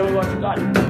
So me what you got.